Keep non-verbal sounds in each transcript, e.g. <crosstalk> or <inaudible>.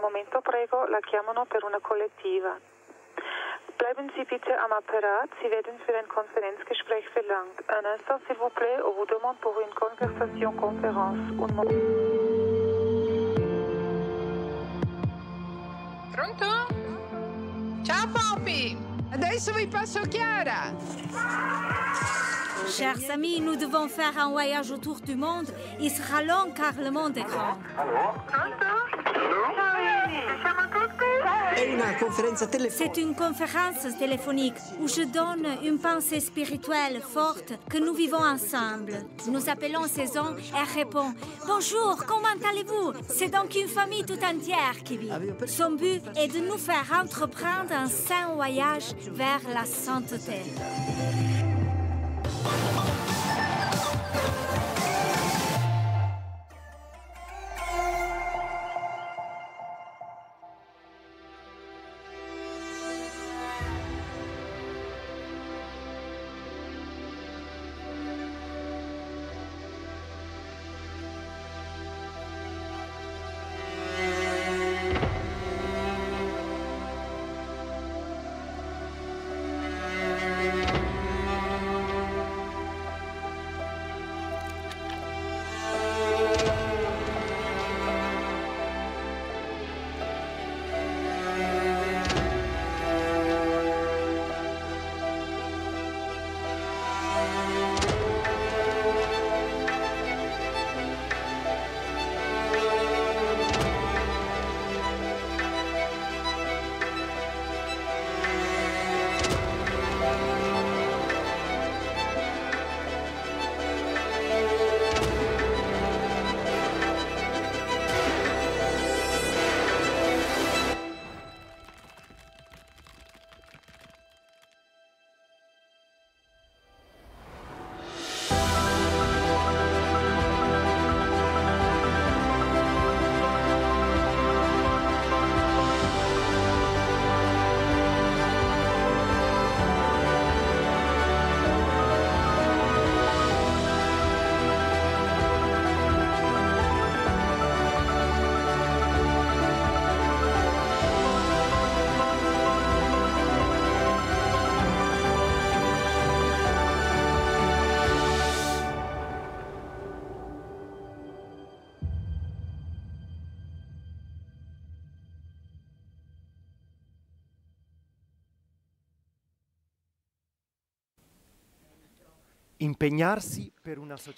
un momento, prego, la chiamano per una collettiva. Bleiben Sie bitte am Apparat, Sie werden für ein Konferenzgespräch verlangt. Un instant, s'il vous plaît, on vous demande pour une conversation conférence. Un moment. Pronto? Ciao Poppy! Adesso vi passo Chiara! Chers amis, nous devons faire un voyage autour du monde. Il sera long car le monde est grand. Conferenza C'est une conférence téléphonique où je donne une pensée spirituelle forte que nous vivons ensemble. Nous appelons Saison et répond Bonjour, comment allez-vous? C'est donc une famille tout entière qui vit. Son but est de nous faire entreprendre un saint voyage vers la sainteté.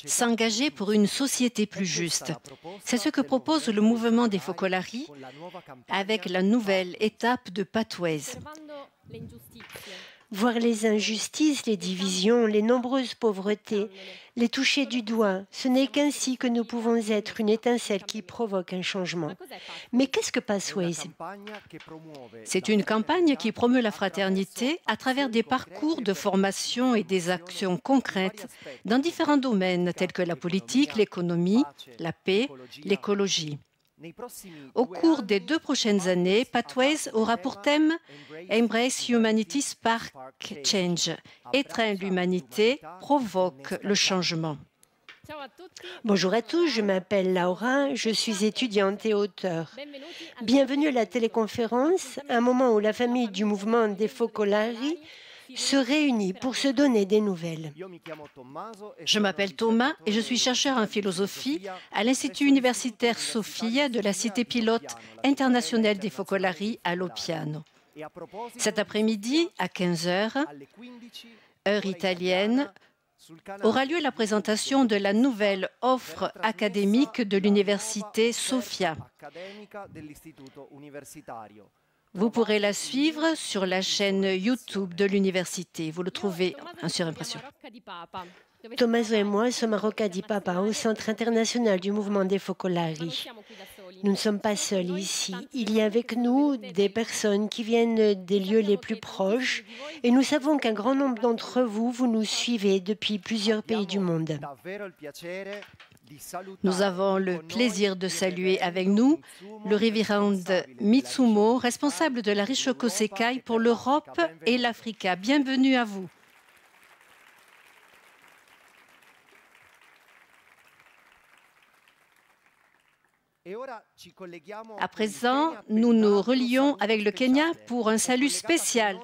S'engager pour une société plus juste. C'est ce que propose le mouvement des Focolari avec la nouvelle étape de Pathways. Voir les injustices, les divisions, les nombreuses pauvretés, les toucher du doigt, ce n'est qu'ainsi que nous pouvons être une étincelle qui provoque un changement. Mais qu'est-ce que Pathways C'est une campagne qui promeut la fraternité à travers des parcours de formation et des actions concrètes dans différents domaines tels que la politique, l'économie, la paix, l'écologie. Au cours des deux prochaines années, Pathways aura pour thème Embrace Humanity Spark Change. Étreint l'humanité, provoque le changement. Bonjour à tous, je m'appelle Laura, je suis étudiante et auteure. Bienvenue à la téléconférence, un moment où la famille du mouvement des Focolari se réunit pour se donner des nouvelles. Je m'appelle Thomas et je suis chercheur en philosophie à l'Institut universitaire Sophia de la cité pilote internationale des Focolari à Lopiano. Cet après-midi, à 15h, heure italienne, aura lieu la présentation de la nouvelle offre académique de l'université Sophia. Vous pourrez la suivre sur la chaîne YouTube de l'université. Vous le trouvez en surimpression. Tommaso et moi sommes à Rocca di Papa, au Centre international du mouvement des Focolari. Nous ne sommes pas seuls ici. Il y a avec nous des personnes qui viennent des lieux les plus proches et nous savons qu'un grand nombre d'entre vous, vous nous suivez depuis plusieurs pays du monde. Nous avons le plaisir de saluer avec nous le révérend Mitsumo, responsable de la Rishoko Sekai pour l'Europe et l'Africa. Bienvenue à vous. À présent, nous nous relions avec le Kenya pour un salut spécial.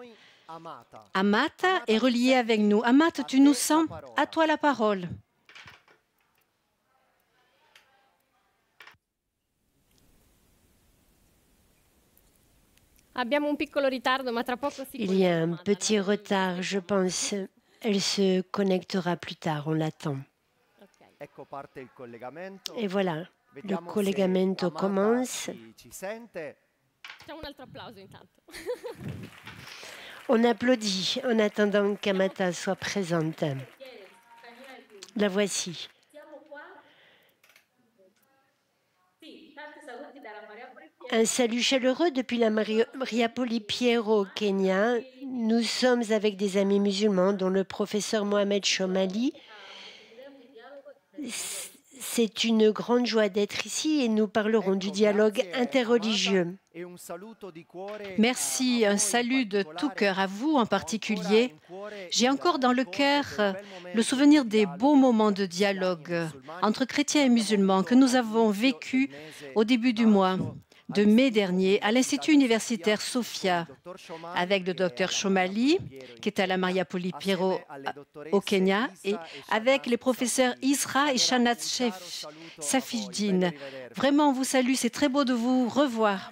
Amata est relié avec nous. Amata, tu nous sens À toi la parole. Il y a un petit retard, je pense. Elle se connectera plus tard, on l'attend. Et voilà, le collegamento commence. <laughs> On applaudit en attendant qu'Amata soit présente. La voici. Un salut chaleureux depuis la Maria Piero au Kenya. Nous sommes avec des amis musulmans, dont le professeur Mohamed Chomali. C'est une grande joie d'être ici et nous parlerons du dialogue interreligieux. Merci, un salut de tout cœur à vous en particulier. J'ai encore dans le cœur le souvenir des beaux moments de dialogue entre chrétiens et musulmans que nous avons vécus au début du mois de mai dernier à l'Institut universitaire Sophia avec le docteur Chomali, qui est à la Maria Poli Piero au Kenya, et avec les professeurs Isra et Shanat Safijdin. Vraiment, on vous salue, c'est très beau de vous revoir.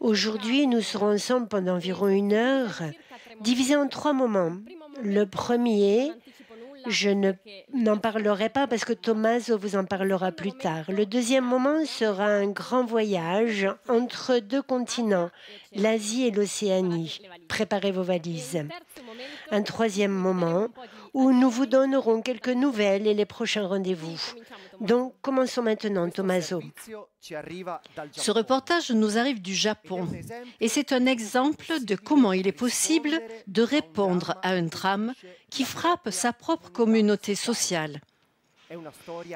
Aujourd'hui, nous serons ensemble pendant environ une heure, divisés en trois moments. Le premier je n'en parlerai pas parce que Tommaso vous en parlera plus tard. Le deuxième moment sera un grand voyage entre deux continents, l'Asie et l'Océanie. Préparez vos valises. Un troisième moment où nous vous donnerons quelques nouvelles et les prochains rendez-vous. Donc, commençons maintenant, Tommaso. Ce reportage nous arrive du Japon et c'est un exemple de comment il est possible de répondre à un drame qui frappe sa propre communauté sociale.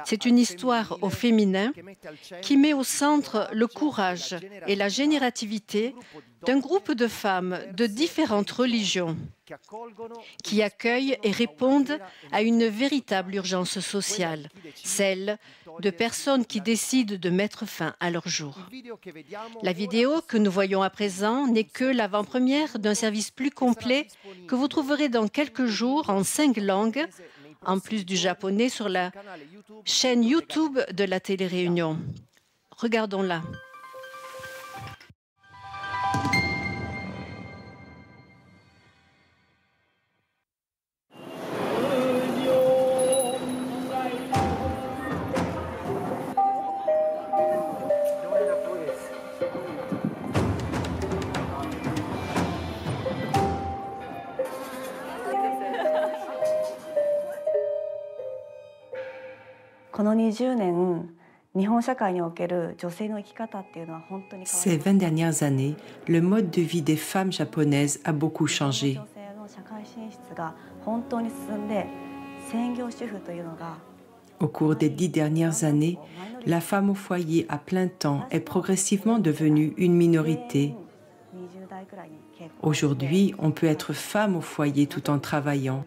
C'est une histoire au féminin qui met au centre le courage et la générativité d'un groupe de femmes de différentes religions qui accueillent et répondent à une véritable urgence sociale, celle de personnes qui décident de mettre fin à leur jour. La vidéo que nous voyons à présent n'est que l'avant-première d'un service plus complet que vous trouverez dans quelques jours en cinq langues en plus du japonais, sur la chaîne YouTube de la télé-réunion. Regardons-la. Ces 20 dernières années, le mode de vie des femmes japonaises a beaucoup changé. Au cours des dix dernières années, la femme au foyer à plein temps est progressivement devenue une minorité. Aujourd'hui, on peut être femme au foyer tout en travaillant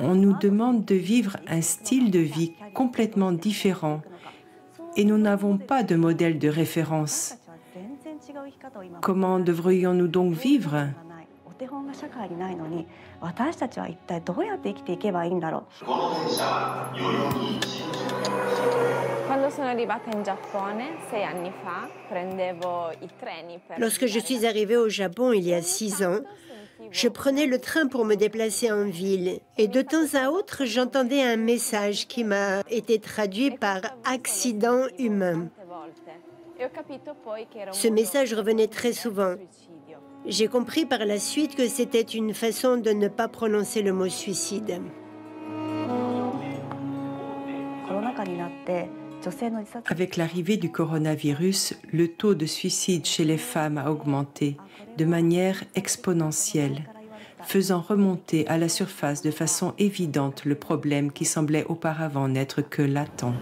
on nous demande de vivre un style de vie complètement différent et nous n'avons pas de modèle de référence. Comment devrions-nous donc vivre? Lorsque je suis arrivée au Japon il y a six ans, je prenais le train pour me déplacer en ville et de temps à autre, j'entendais un message qui m'a été traduit par accident humain. Ce message revenait très souvent. J'ai compris par la suite que c'était une façon de ne pas prononcer le mot suicide. Avec l'arrivée du coronavirus, le taux de suicide chez les femmes a augmenté de manière exponentielle, faisant remonter à la surface de façon évidente le problème qui semblait auparavant n'être que latent.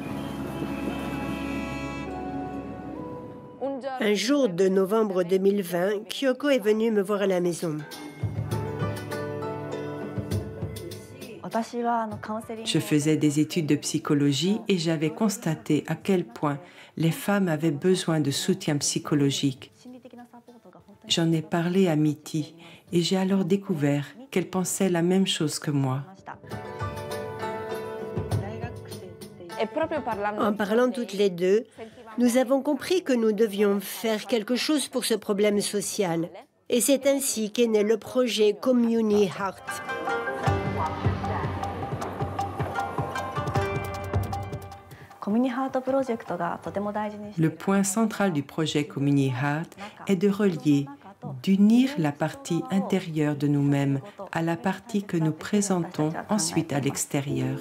Un jour de novembre 2020, Kyoko est venue me voir à la maison. Je faisais des études de psychologie et j'avais constaté à quel point les femmes avaient besoin de soutien psychologique. J'en ai parlé à Mitty et j'ai alors découvert qu'elle pensait la même chose que moi. En parlant toutes les deux, nous avons compris que nous devions faire quelque chose pour ce problème social. Et c'est ainsi qu'est né le projet Community Heart. Le point central du projet Community Heart est de relier, d'unir la partie intérieure de nous-mêmes à la partie que nous présentons ensuite à l'extérieur.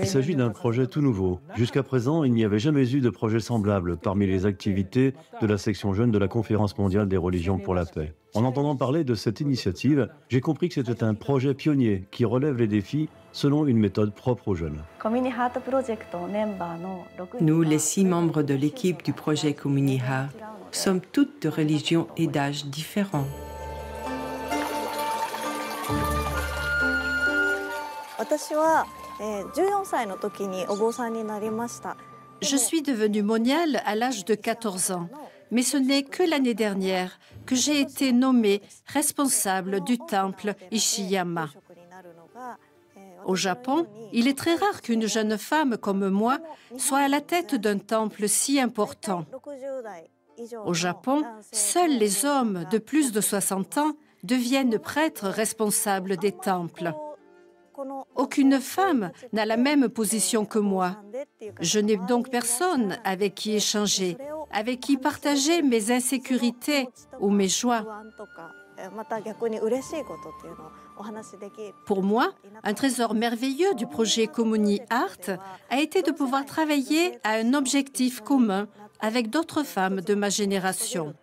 Il s'agit d'un projet tout nouveau. Jusqu'à présent, il n'y avait jamais eu de projet semblable parmi les activités de la section jeune de la Conférence mondiale des religions pour la paix. En entendant parler de cette initiative, j'ai compris que c'était un projet pionnier qui relève les défis selon une méthode propre aux jeunes. Nous, les six membres de l'équipe du projet Community Heart, sommes toutes de religions et d'âges différents. Je suis devenue moniale à l'âge de 14 ans, mais ce n'est que l'année dernière que j'ai été nommée responsable du temple Ishiyama. Au Japon, il est très rare qu'une jeune femme comme moi soit à la tête d'un temple si important. Au Japon, seuls les hommes de plus de 60 ans deviennent prêtres responsables des temples. Aucune femme n'a la même position que moi. Je n'ai donc personne avec qui échanger, avec qui partager mes insécurités ou mes joies. Pour moi, un trésor merveilleux du projet Communi Art a été de pouvoir travailler à un objectif commun avec d'autres femmes de ma génération.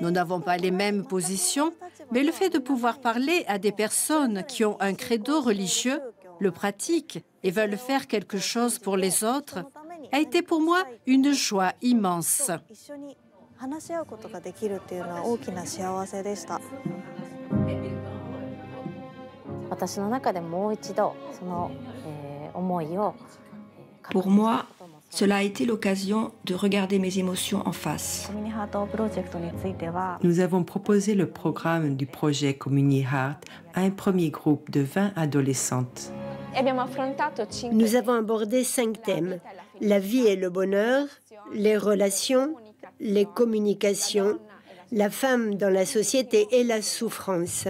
Nous n'avons pas les mêmes positions, mais le fait de pouvoir parler à des personnes qui ont un credo religieux, le pratiquent et veulent faire quelque chose pour les autres a été pour moi une joie immense. Pour moi, cela a été l'occasion de regarder mes émotions en face. Nous avons proposé le programme du projet Community Heart à un premier groupe de 20 adolescentes. Nous avons abordé cinq thèmes. La vie et le bonheur, les relations, les communications, la femme dans la société et la souffrance.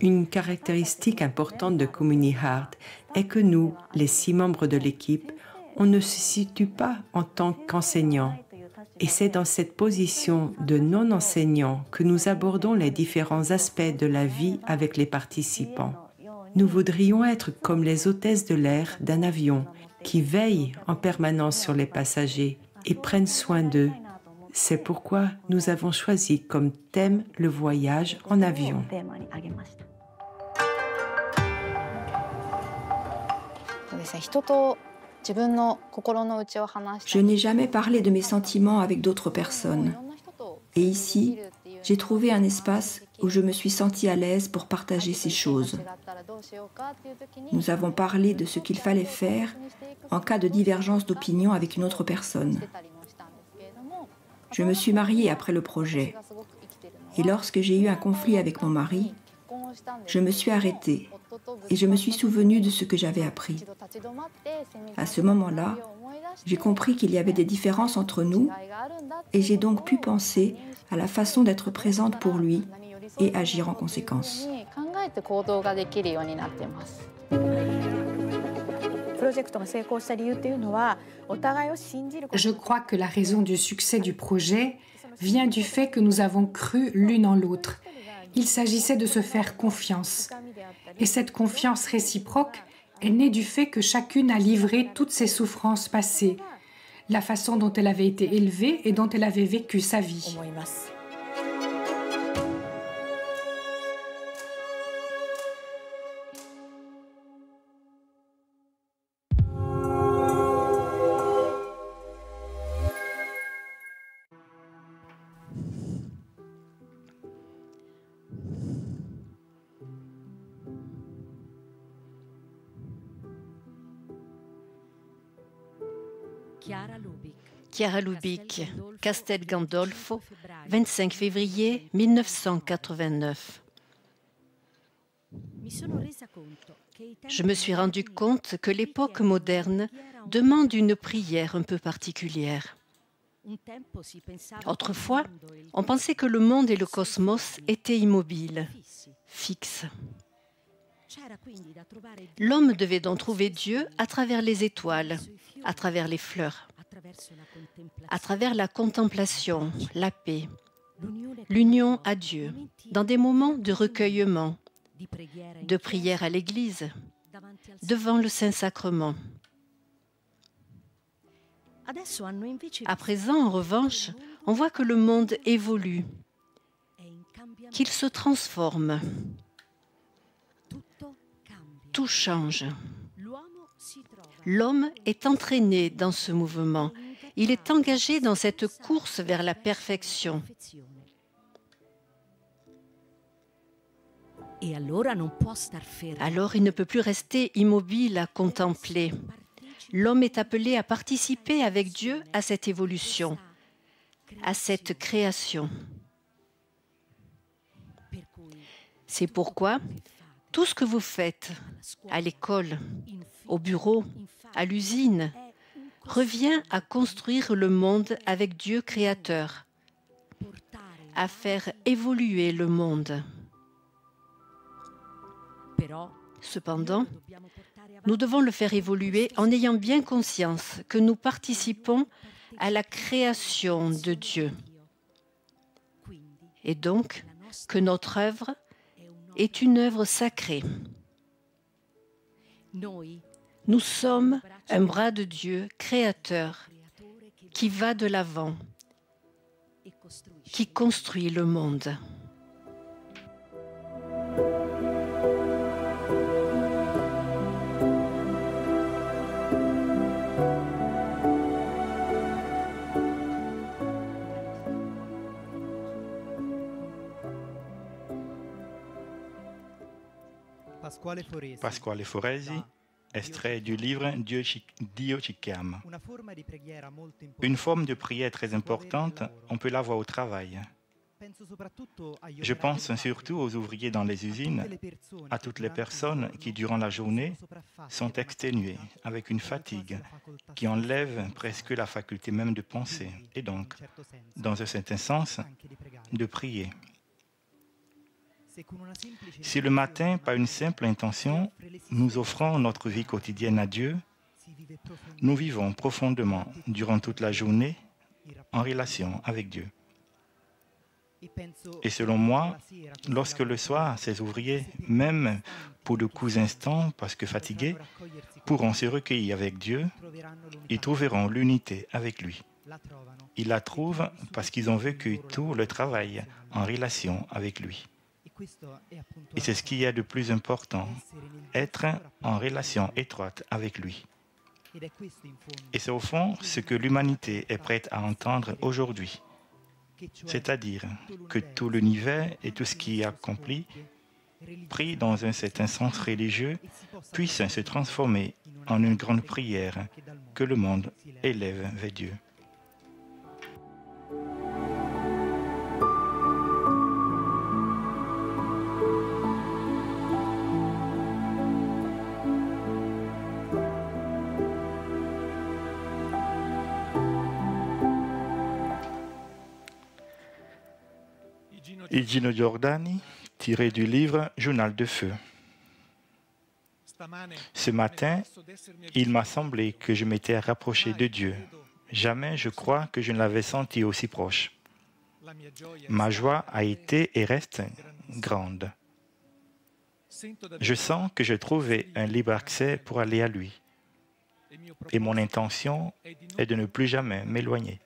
Une caractéristique importante de Community Heart est que nous, les six membres de l'équipe, on ne se situe pas en tant qu'enseignants. Et c'est dans cette position de non-enseignant que nous abordons les différents aspects de la vie avec les participants. Nous voudrions être comme les hôtesses de l'air d'un avion qui veillent en permanence sur les passagers et prennent soin d'eux c'est pourquoi nous avons choisi comme thème le voyage en avion. Je n'ai jamais parlé de mes sentiments avec d'autres personnes. Et ici, j'ai trouvé un espace où je me suis sentie à l'aise pour partager ces choses. Nous avons parlé de ce qu'il fallait faire en cas de divergence d'opinion avec une autre personne. Je me suis mariée après le projet. Et lorsque j'ai eu un conflit avec mon mari, je me suis arrêtée et je me suis souvenue de ce que j'avais appris. À ce moment-là, j'ai compris qu'il y avait des différences entre nous et j'ai donc pu penser à la façon d'être présente pour lui et agir en conséquence. Je crois que la raison du succès du projet vient du fait que nous avons cru l'une en l'autre. Il s'agissait de se faire confiance. Et cette confiance réciproque est née du fait que chacune a livré toutes ses souffrances passées, la façon dont elle avait été élevée et dont elle avait vécu sa vie. Chiara Lubic, Castel Gandolfo, 25 février 1989. Je me suis rendu compte que l'époque moderne demande une prière un peu particulière. Autrefois, on pensait que le monde et le cosmos étaient immobiles, fixes. L'homme devait donc trouver Dieu à travers les étoiles, à travers les fleurs, à travers la contemplation, la paix, l'union à Dieu, dans des moments de recueillement, de prière à l'Église, devant le Saint-Sacrement. À présent, en revanche, on voit que le monde évolue, qu'il se transforme. Tout change. L'homme est entraîné dans ce mouvement. Il est engagé dans cette course vers la perfection. Alors il ne peut plus rester immobile à contempler. L'homme est appelé à participer avec Dieu à cette évolution, à cette création. C'est pourquoi tout ce que vous faites à l'école, au bureau, à l'usine, revient à construire le monde avec Dieu créateur, à faire évoluer le monde. Cependant, nous devons le faire évoluer en ayant bien conscience que nous participons à la création de Dieu. Et donc que notre œuvre est une œuvre sacrée. Nous sommes un bras de Dieu créateur qui va de l'avant, qui construit le monde. Pasquale Foresi, extrait du livre Dio ci chiama. Une forme de prière très importante, on peut la voir au travail. Je pense surtout aux ouvriers dans les usines, à toutes les personnes qui, durant la journée, sont exténuées avec une fatigue qui enlève presque la faculté même de penser et donc, dans un certain sens, de prier. Si le matin, par une simple intention, nous offrons notre vie quotidienne à Dieu, nous vivons profondément durant toute la journée en relation avec Dieu. Et selon moi, lorsque le soir, ces ouvriers, même pour de courts instants, parce que fatigués, pourront se recueillir avec Dieu, ils trouveront l'unité avec lui. Ils la trouvent parce qu'ils ont vécu tout le travail en relation avec lui. Et c'est ce qui y a de plus important, être en relation étroite avec lui. Et c'est au fond ce que l'humanité est prête à entendre aujourd'hui, c'est-à-dire que tout l'univers et tout ce qui est accompli, pris dans un certain sens religieux, puisse se transformer en une grande prière que le monde élève vers Dieu. Gino Giordani, tiré du livre Journal de feu. Ce matin, il m'a semblé que je m'étais rapproché de Dieu. Jamais je crois que je ne l'avais senti aussi proche. Ma joie a été et reste grande. Je sens que j'ai trouvé un libre accès pour aller à lui. Et mon intention est de ne plus jamais m'éloigner.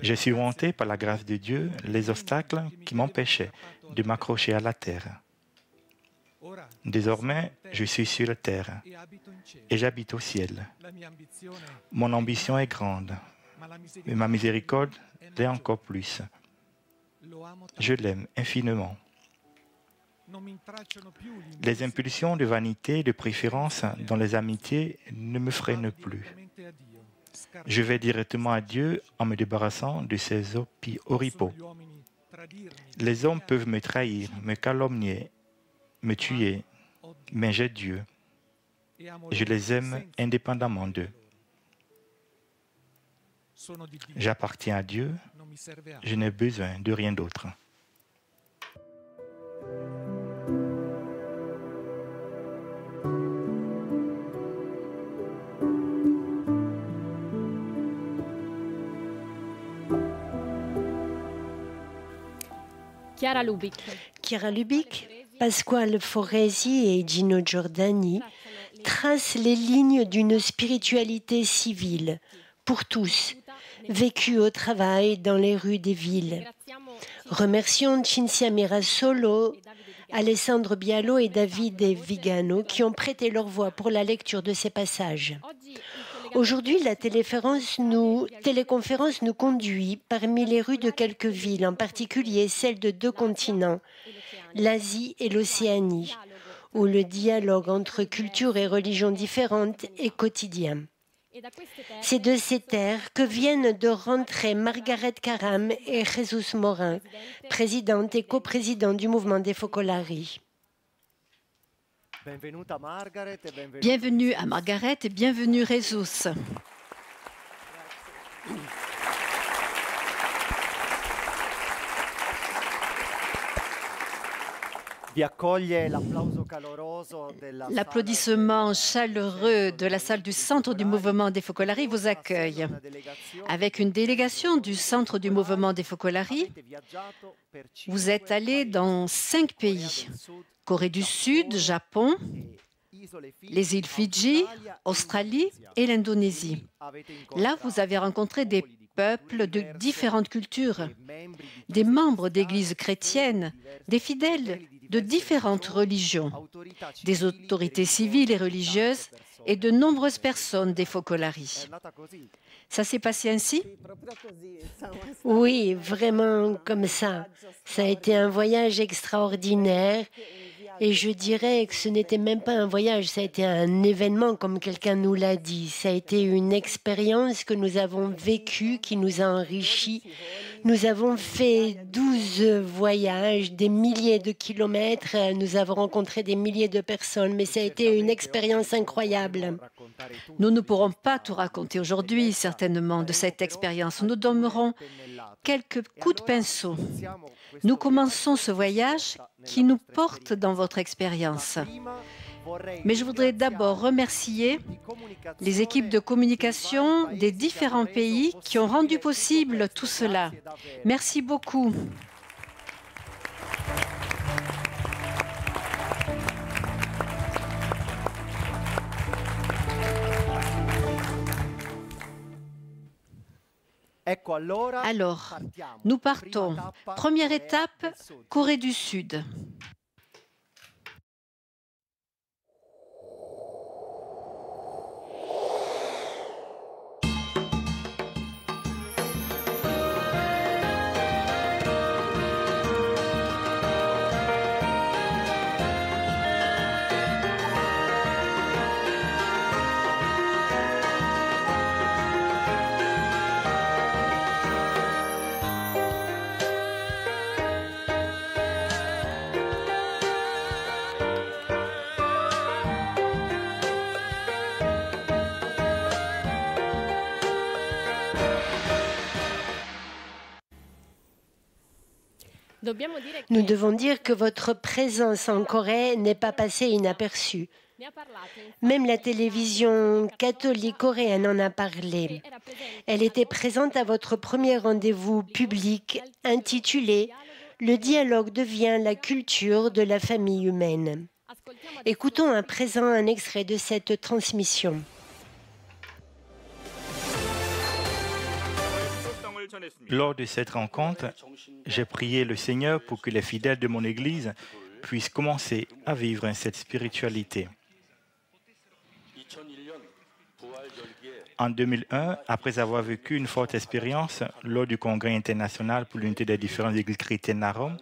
J'ai surmonté par la grâce de Dieu les obstacles qui m'empêchaient de m'accrocher à la terre. Désormais, je suis sur la terre et j'habite au ciel. Mon ambition est grande, mais ma miséricorde l'est encore plus. Je l'aime infiniment. Les impulsions de vanité et de préférence dans les amitiés ne me freinent plus. Je vais directement à Dieu en me débarrassant de ces oripeaux. Les hommes peuvent me trahir, me calomnier, me tuer, mais j'ai Dieu. Je les aime indépendamment d'eux. J'appartiens à Dieu, je n'ai besoin de rien d'autre. Chiara Lubic. Pasquale Foresi et Gino Giordani tracent les lignes d'une spiritualité civile pour tous, vécue au travail dans les rues des villes. Remercions Cinzia Mirasolo, Alessandro Bialo et David Vigano qui ont prêté leur voix pour la lecture de ces passages. Aujourd'hui, la téléconférence nous, conduit parmi les rues de quelques villes, en particulier celles de deux continents, l'Asie et l'Océanie, où le dialogue entre cultures et religions différentes est quotidien. C'est de ces terres que viennent de rentrer Margaret Karam et Jesus Morin, présidente et coprésidente du mouvement des Focolari. Bienvenue à Margaret et bienvenue Jesus. L'applaudissement chaleureux de la salle du centre du mouvement des Focolari vous accueille. Avec une délégation du centre du mouvement des Focolari, vous êtes allé dans cinq pays Corée du Sud, Japon, les îles Fidji, Australie et l'Indonésie. Là, vous avez rencontré des peuples de différentes cultures, des membres d'églises chrétiennes, des fidèles de différentes religions, des autorités civiles et religieuses et de nombreuses personnes des Focolari. Ça s'est passé ainsi? Oui, vraiment comme ça. Ça a été un voyage extraordinaire et je dirais que ce n'était même pas un voyage, ça a été un événement, comme quelqu'un nous l'a dit. Ça a été une expérience que nous avons vécue, qui nous a enrichis. Nous avons fait 12 voyages, des milliers de kilomètres, nous avons rencontré des milliers de personnes, mais ça a été une expérience incroyable. Nous ne pourrons pas tout raconter aujourd'hui, certainement, de cette expérience. Nous donnerons quelques coups de pinceau. Nous commençons ce voyage qui nous porte dans votre expérience. Mais je voudrais d'abord remercier les équipes de communication des différents pays qui ont rendu possible tout cela. Merci beaucoup. Alors, nous partons. Première étape, Corée du Sud. Nous devons dire que votre présence en Corée n'est pas passée inaperçue. Même la télévision catholique coréenne en a parlé. Elle était présente à votre premier rendez-vous public intitulé Le dialogue devient la culture de la famille humaine. Écoutons à présent un extrait de cette transmission. Lors de cette rencontre, j'ai prié le Seigneur pour que les fidèles de mon Église puissent commencer à vivre cette spiritualité. En 2001, après avoir vécu une forte expérience lors du Congrès international pour l'unité des différentes églises chrétiennes à Rome,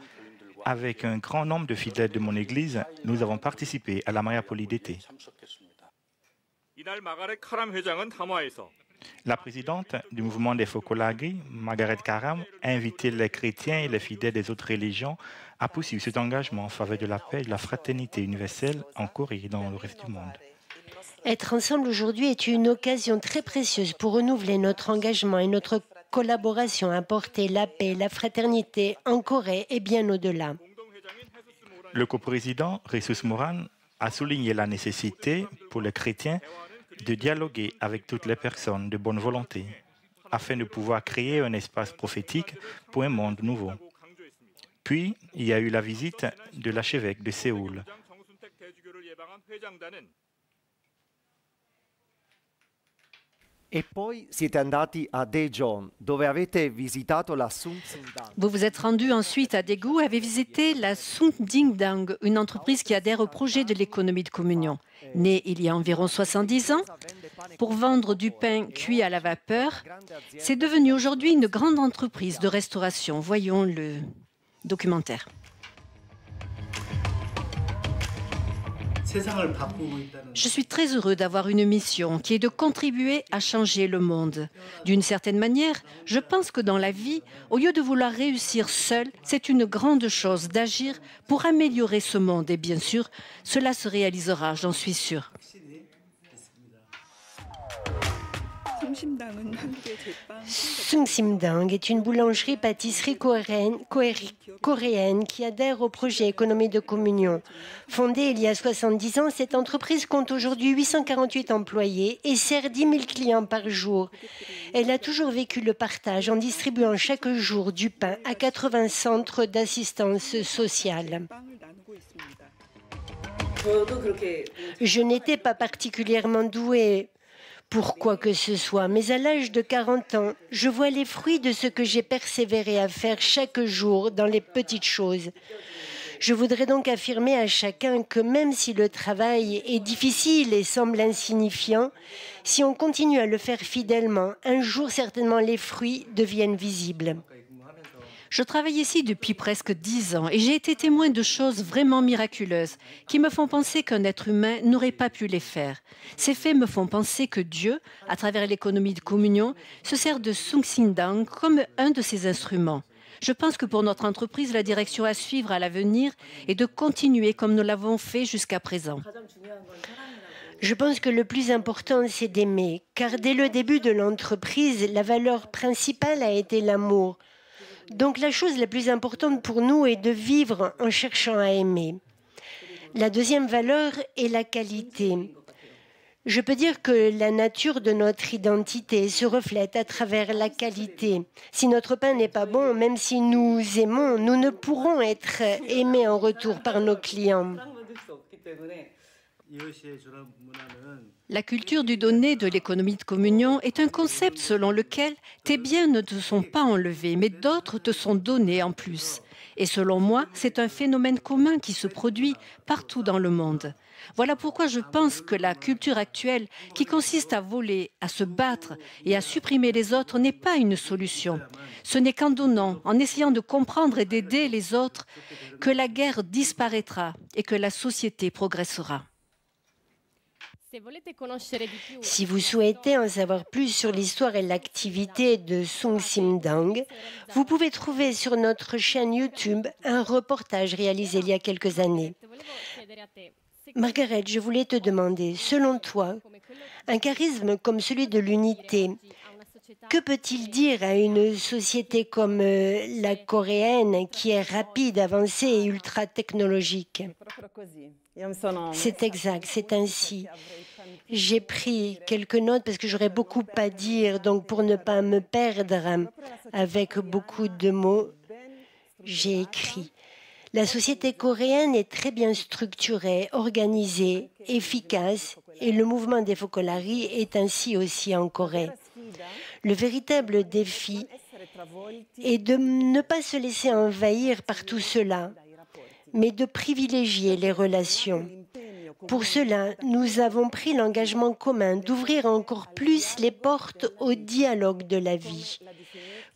avec un grand nombre de fidèles de mon Église, nous avons participé à la Maya d'été. La présidente du mouvement des Fokolagri, Margaret Karam, a invité les chrétiens et les fidèles des autres religions à poursuivre cet engagement en faveur de la paix et de la fraternité universelle en Corée et dans le reste du monde. Être ensemble aujourd'hui est une occasion très précieuse pour renouveler notre engagement et notre collaboration à porter la paix, la fraternité en Corée et bien au-delà. Le coprésident Ressus Moran a souligné la nécessité pour les chrétiens de dialoguer avec toutes les personnes de bonne volonté afin de pouvoir créer un espace prophétique pour un monde nouveau. Puis, il y a eu la visite de l'archevêque de Séoul. Daejeon, la Vous vous êtes rendu ensuite à Daegu avez visité la Dang, une entreprise qui adhère au projet de l'économie de communion. Née il y a environ 70 ans, pour vendre du pain cuit à la vapeur, c'est devenu aujourd'hui une grande entreprise de restauration. Voyons le documentaire. Je suis très heureux d'avoir une mission qui est de contribuer à changer le monde. D'une certaine manière, je pense que dans la vie, au lieu de vouloir réussir seul, c'est une grande chose d'agir pour améliorer ce monde. Et bien sûr, cela se réalisera, j'en suis sûre. Simdang est une boulangerie-pâtisserie coréenne, coréenne qui adhère au projet Économie de communion. Fondée il y a 70 ans, cette entreprise compte aujourd'hui 848 employés et sert 10 000 clients par jour. Elle a toujours vécu le partage en distribuant chaque jour du pain à 80 centres d'assistance sociale. Je n'étais pas particulièrement douée pour quoi que ce soit. Mais à l'âge de 40 ans, je vois les fruits de ce que j'ai persévéré à faire chaque jour dans les petites choses. Je voudrais donc affirmer à chacun que même si le travail est difficile et semble insignifiant, si on continue à le faire fidèlement, un jour certainement les fruits deviennent visibles. Je travaille ici depuis presque dix ans et j'ai été témoin de choses vraiment miraculeuses qui me font penser qu'un être humain n'aurait pas pu les faire. Ces faits me font penser que Dieu, à travers l'économie de communion, se sert de Sung Dang comme un de ses instruments. Je pense que pour notre entreprise, la direction à suivre à l'avenir est de continuer comme nous l'avons fait jusqu'à présent. Je pense que le plus important, c'est d'aimer, car dès le début de l'entreprise, la valeur principale a été l'amour. Donc la chose la plus importante pour nous est de vivre en cherchant à aimer. La deuxième valeur est la qualité. Je peux dire que la nature de notre identité se reflète à travers la qualité. Si notre pain n'est pas bon, même si nous aimons, nous ne pourrons être aimés en retour par nos clients. La culture du donné de l'économie de communion est un concept selon lequel tes biens ne te sont pas enlevés, mais d'autres te sont donnés en plus. Et selon moi, c'est un phénomène commun qui se produit partout dans le monde. Voilà pourquoi je pense que la culture actuelle, qui consiste à voler, à se battre et à supprimer les autres, n'est pas une solution. Ce n'est qu'en donnant, en essayant de comprendre et d'aider les autres, que la guerre disparaîtra et que la société progressera. Si vous souhaitez en savoir plus sur l'histoire et l'activité de Sung Sim Dang, vous pouvez trouver sur notre chaîne YouTube un reportage réalisé il y a quelques années. Margaret, je voulais te demander, selon toi, un charisme comme celui de l'unité, que peut-il dire à une société comme euh, la coréenne qui est rapide, avancée et ultra technologique? C'est exact, c'est ainsi. J'ai pris quelques notes parce que j'aurais beaucoup à dire, donc pour ne pas me perdre avec beaucoup de mots, j'ai écrit. La société coréenne est très bien structurée, organisée, efficace, et le mouvement des Focolari est ainsi aussi en Corée. Le véritable défi est de ne pas se laisser envahir par tout cela, mais de privilégier les relations. Pour cela, nous avons pris l'engagement commun d'ouvrir encore plus les portes au dialogue de la vie,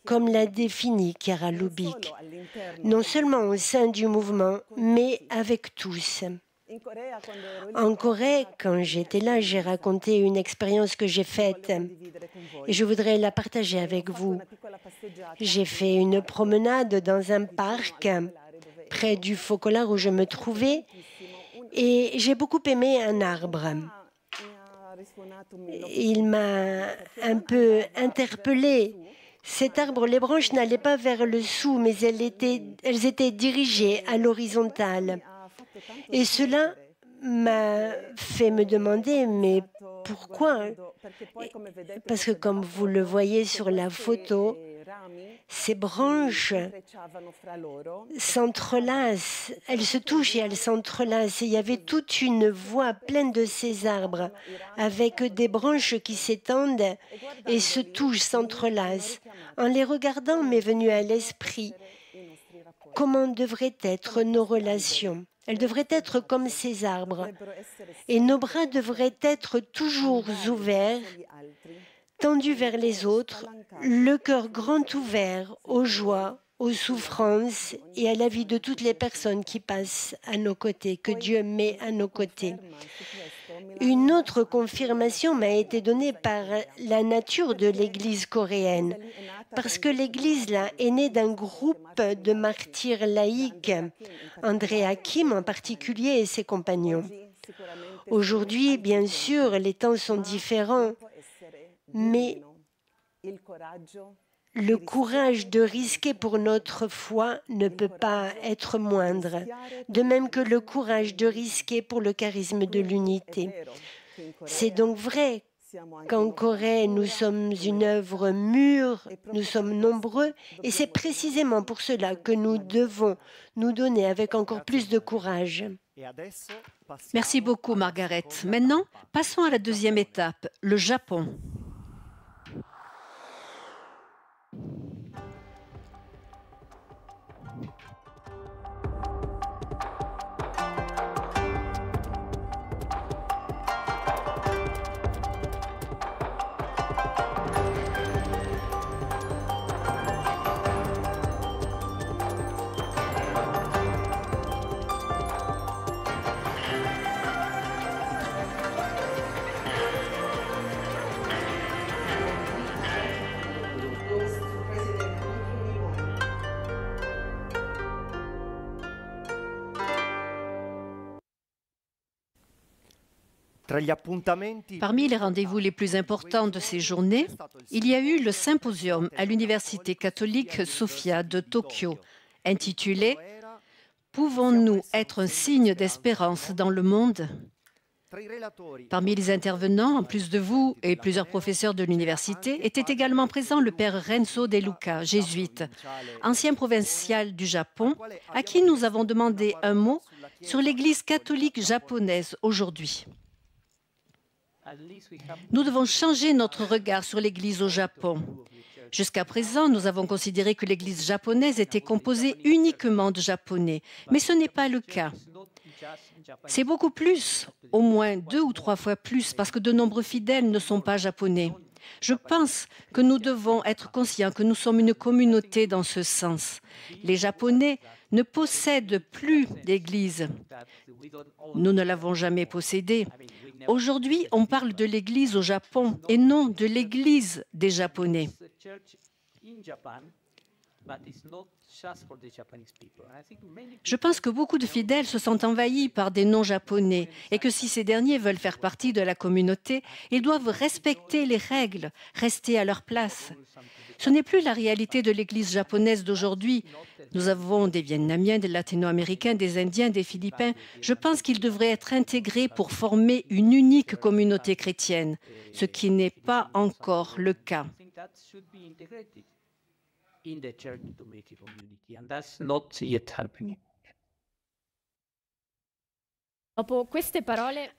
comme l'a défini Chiara Lubik, non seulement au sein du mouvement, mais avec tous. En Corée, quand j'étais là, j'ai raconté une expérience que j'ai faite et je voudrais la partager avec vous. J'ai fait une promenade dans un parc près du Focolare où je me trouvais et j'ai beaucoup aimé un arbre. Il m'a un peu interpellée. Cet arbre, les branches n'allaient pas vers le sous, mais elles étaient, elles étaient dirigées à l'horizontale. Et cela m'a fait me demander, mais pourquoi? Parce que comme vous le voyez sur la photo, ces branches s'entrelacent, elles se touchent et elles s'entrelacent. il y avait toute une voie pleine de ces arbres, avec des branches qui s'étendent et se touchent, s'entrelacent. En les regardant, m'est venu à l'esprit comment devraient être nos relations. Elles devraient être comme ces arbres. Et nos bras devraient être toujours ouverts tendu vers les autres, le cœur grand ouvert aux joies, aux souffrances et à la vie de toutes les personnes qui passent à nos côtés, que Dieu met à nos côtés. Une autre confirmation m'a été donnée par la nature de l'Église coréenne, parce que l'Église est née d'un groupe de martyrs laïcs, André Hakim en particulier et ses compagnons. Aujourd'hui, bien sûr, les temps sont différents mais le courage de risquer pour notre foi ne peut pas être moindre, de même que le courage de risquer pour le charisme de l'unité. C'est donc vrai qu'en Corée, nous sommes une œuvre mûre, nous sommes nombreux, et c'est précisément pour cela que nous devons nous donner avec encore plus de courage. Merci beaucoup, Margaret. Maintenant, passons à la deuxième étape, le Japon. Parmi les rendez-vous les plus importants de ces journées, il y a eu le symposium à l'Université catholique Sophia de Tokyo, intitulé Pouvons-nous être un signe d'espérance dans le monde? Parmi les intervenants, en plus de vous et plusieurs professeurs de l'université, était également présent le père Renzo De Luca, jésuite, ancien provincial du Japon, à qui nous avons demandé un mot sur l'Église catholique japonaise aujourd'hui. Nous devons changer notre regard sur l'Église au Japon. Jusqu'à présent, nous avons considéré que l'Église japonaise était composée uniquement de Japonais, mais ce n'est pas le cas. C'est beaucoup plus, au moins deux ou trois fois plus, parce que de nombreux fidèles ne sont pas japonais. Je pense que nous devons être conscients que nous sommes une communauté dans ce sens. Les Japonais ne possèdent plus d'église. Nous ne l'avons jamais possédée. Aujourd'hui, on parle de l'Église au Japon et non de l'Église des Japonais. Je pense que beaucoup de fidèles se sentent envahis par des non-japonais et que si ces derniers veulent faire partie de la communauté, ils doivent respecter les règles, rester à leur place. Ce n'est plus la réalité de l'Église japonaise d'aujourd'hui. Nous avons des Vietnamiens, des Latino-Américains, des Indiens, des Philippins. Je pense qu'ils devraient être intégrés pour former une unique communauté chrétienne, ce qui n'est pas encore le cas.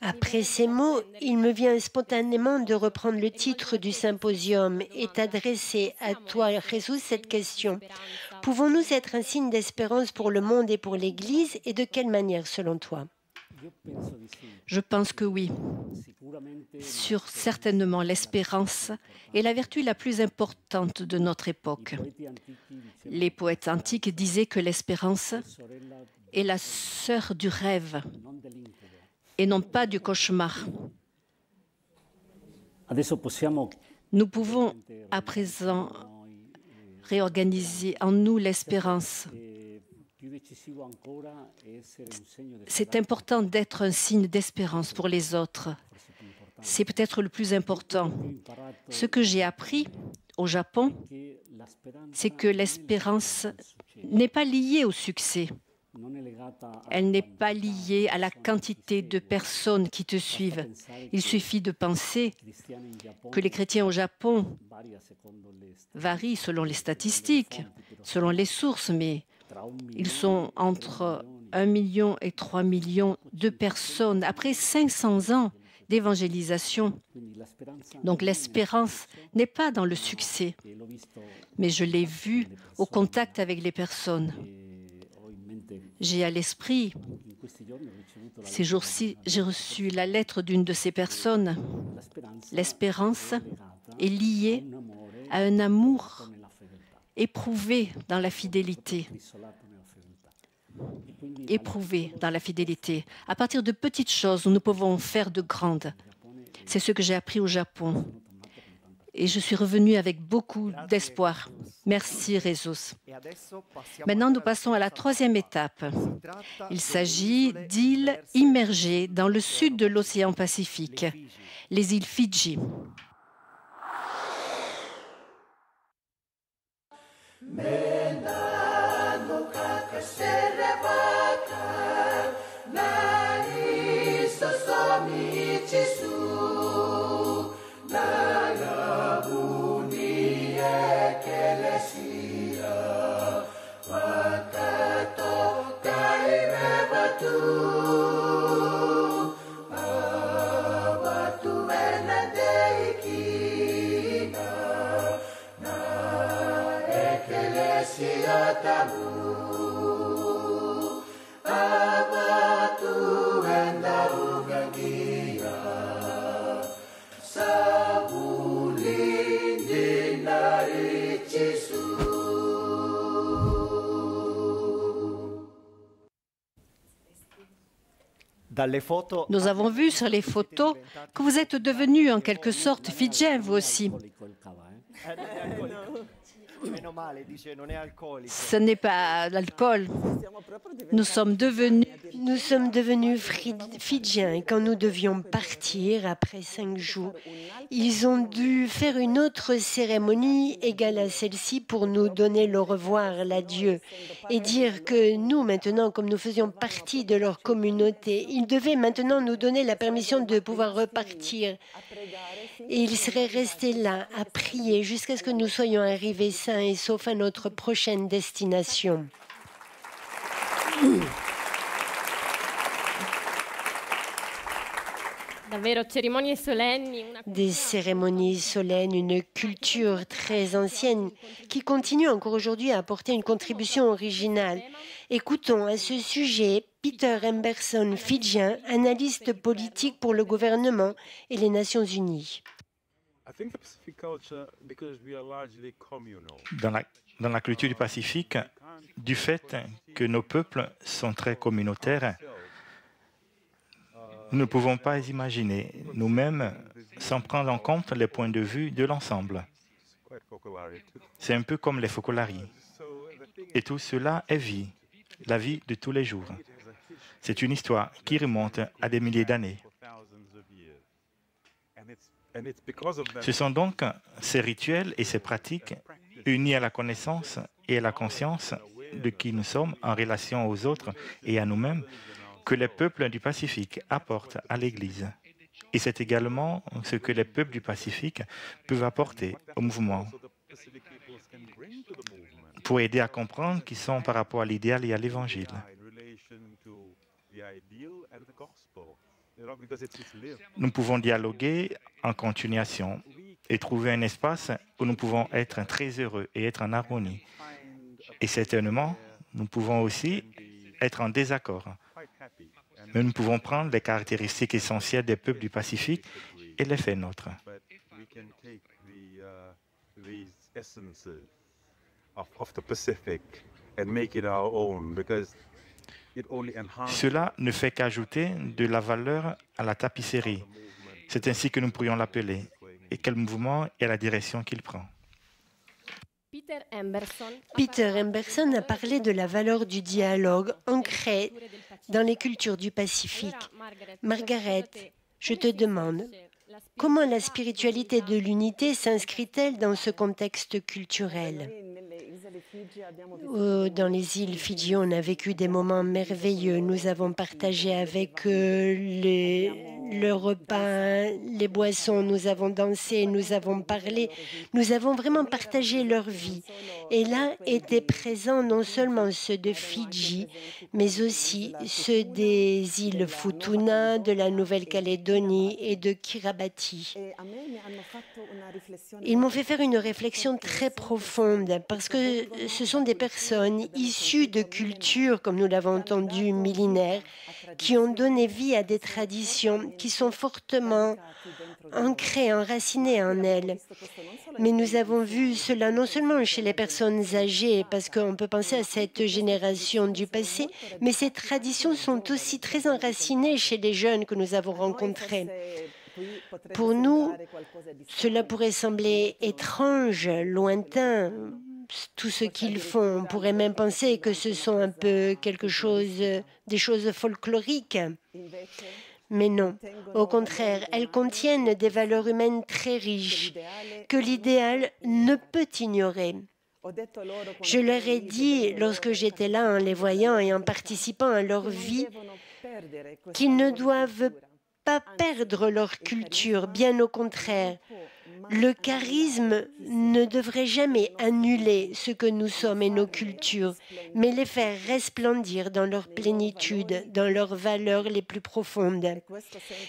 Après ces mots, il me vient spontanément de reprendre le titre du symposium et d'adresser à toi, Jésus, cette question. Pouvons-nous être un signe d'espérance pour le monde et pour l'Église et de quelle manière selon toi? Je pense que oui. Sur certainement l'espérance est la vertu la plus importante de notre époque. Les poètes antiques disaient que l'espérance est la sœur du rêve et non pas du cauchemar. Nous pouvons à présent réorganiser en nous l'espérance. C'est important d'être un signe d'espérance pour les autres. C'est peut-être le plus important. Ce que j'ai appris au Japon, c'est que l'espérance n'est pas liée au succès. Elle n'est pas liée à la quantité de personnes qui te suivent. Il suffit de penser que les chrétiens au Japon varient selon les statistiques, selon les sources, mais ils sont entre 1 million et 3 millions de personnes après 500 ans d'évangélisation. Donc l'espérance n'est pas dans le succès, mais je l'ai vu au contact avec les personnes. J'ai à l'esprit, ces jours-ci, j'ai reçu la lettre d'une de ces personnes. L'espérance est liée à un amour éprouvé dans la fidélité. Éprouvé dans la fidélité. À partir de petites choses, nous pouvons faire de grandes. C'est ce que j'ai appris au Japon. Et je suis revenu avec beaucoup d'espoir. Merci, Rezos. Maintenant, nous passons à la troisième étape. Il s'agit d'îles immergées dans le sud de l'océan Pacifique, les îles Fidji. Nous avons vu sur les photos que vous êtes devenu en quelque sorte fidjien, vous aussi. Ce n'est pas l'alcool. Nous sommes devenus. Nous sommes devenus fidjiens et quand nous devions partir après cinq jours, ils ont dû faire une autre cérémonie égale à celle-ci pour nous donner le revoir, l'adieu, et dire que nous, maintenant, comme nous faisions partie de leur communauté, ils devaient maintenant nous donner la permission de pouvoir repartir. Et ils seraient restés là à prier jusqu'à ce que nous soyons arrivés sains et saufs à notre prochaine destination. Des cérémonies solennelles, une culture très ancienne qui continue encore aujourd'hui à apporter une contribution originale. Écoutons à ce sujet Peter Emberson, fidjien, analyste politique pour le gouvernement et les Nations Unies. Dans la, dans la culture du Pacifique, du fait que nos peuples sont très communautaires, nous ne pouvons pas imaginer nous-mêmes sans prendre en compte les points de vue de l'ensemble. C'est un peu comme les focolari. Et tout cela est vie, la vie de tous les jours. C'est une histoire qui remonte à des milliers d'années. Ce sont donc ces rituels et ces pratiques unis à la connaissance et à la conscience de qui nous sommes en relation aux autres et à nous-mêmes que les peuples du Pacifique apportent à l'Église. Et c'est également ce que les peuples du Pacifique peuvent apporter au mouvement pour aider à comprendre qui sont par rapport à l'idéal et à l'Évangile. Nous pouvons dialoguer en continuation et trouver un espace où nous pouvons être très heureux et être en harmonie. Et certainement, nous pouvons aussi être en désaccord. Mais nous pouvons prendre les caractéristiques essentielles des peuples du Pacifique et les faire nôtres. Cela ne fait qu'ajouter de la valeur à la tapisserie. C'est ainsi que nous pourrions l'appeler. Et quel mouvement et la direction qu'il prend. Peter Emberson a parlé de la valeur du dialogue ancré dans les cultures du Pacifique. Margaret, je te demande, comment la spiritualité de l'unité s'inscrit-elle dans ce contexte culturel euh, dans les îles Fidji, on a vécu des moments merveilleux. Nous avons partagé avec eux les, le repas, les boissons, nous avons dansé, nous avons parlé, nous avons vraiment partagé leur vie. Et là étaient présents non seulement ceux de Fidji, mais aussi ceux des îles Futuna, de la Nouvelle-Calédonie et de Kiribati. Ils m'ont fait faire une réflexion très profonde parce que ce sont des personnes issues de cultures, comme nous l'avons entendu, millénaires, qui ont donné vie à des traditions qui sont fortement ancrées, enracinées en elles. Mais nous avons vu cela non seulement chez les personnes âgées, parce qu'on peut penser à cette génération du passé, mais ces traditions sont aussi très enracinées chez les jeunes que nous avons rencontrés. Pour nous, cela pourrait sembler étrange, lointain, tout ce qu'ils font. On pourrait même penser que ce sont un peu quelque chose, des choses folkloriques. Mais non, au contraire, elles contiennent des valeurs humaines très riches que l'idéal ne peut ignorer. Je leur ai dit, lorsque j'étais là en les voyant et en participant à leur vie, qu'ils ne doivent pas perdre leur culture, bien au contraire. Le charisme ne devrait jamais annuler ce que nous sommes et nos cultures, mais les faire resplendir dans leur plénitude, dans leurs valeurs les plus profondes.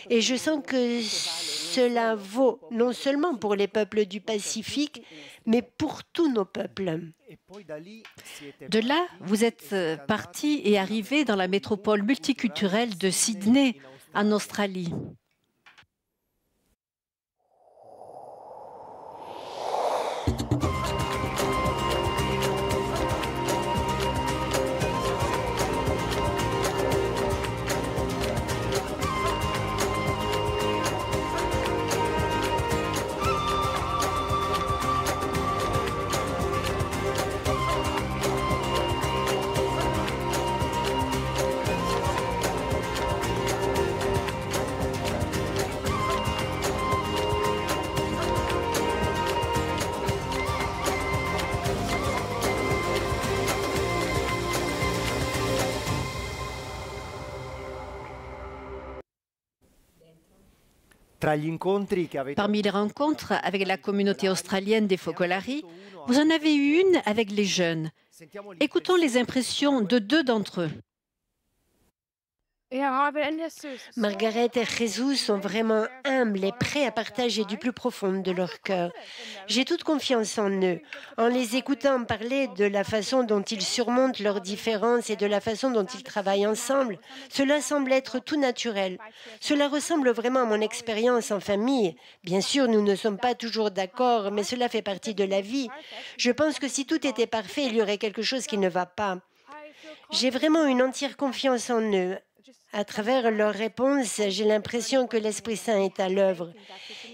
Et je sens que cela vaut non seulement pour les peuples du Pacifique, mais pour tous nos peuples. De là, vous êtes parti et arrivé dans la métropole multiculturelle de Sydney, en Australie. Parmi les rencontres avec la communauté australienne des Focolari, vous en avez eu une avec les jeunes. Écoutons les impressions de deux d'entre eux. Margaret et Jésus sont vraiment humbles et prêts à partager du plus profond de leur cœur. J'ai toute confiance en eux. En les écoutant parler de la façon dont ils surmontent leurs différences et de la façon dont ils travaillent ensemble, cela semble être tout naturel. Cela ressemble vraiment à mon expérience en famille. Bien sûr, nous ne sommes pas toujours d'accord, mais cela fait partie de la vie. Je pense que si tout était parfait, il y aurait quelque chose qui ne va pas. J'ai vraiment une entière confiance en eux. À travers leurs réponses, j'ai l'impression que l'Esprit Saint est à l'œuvre.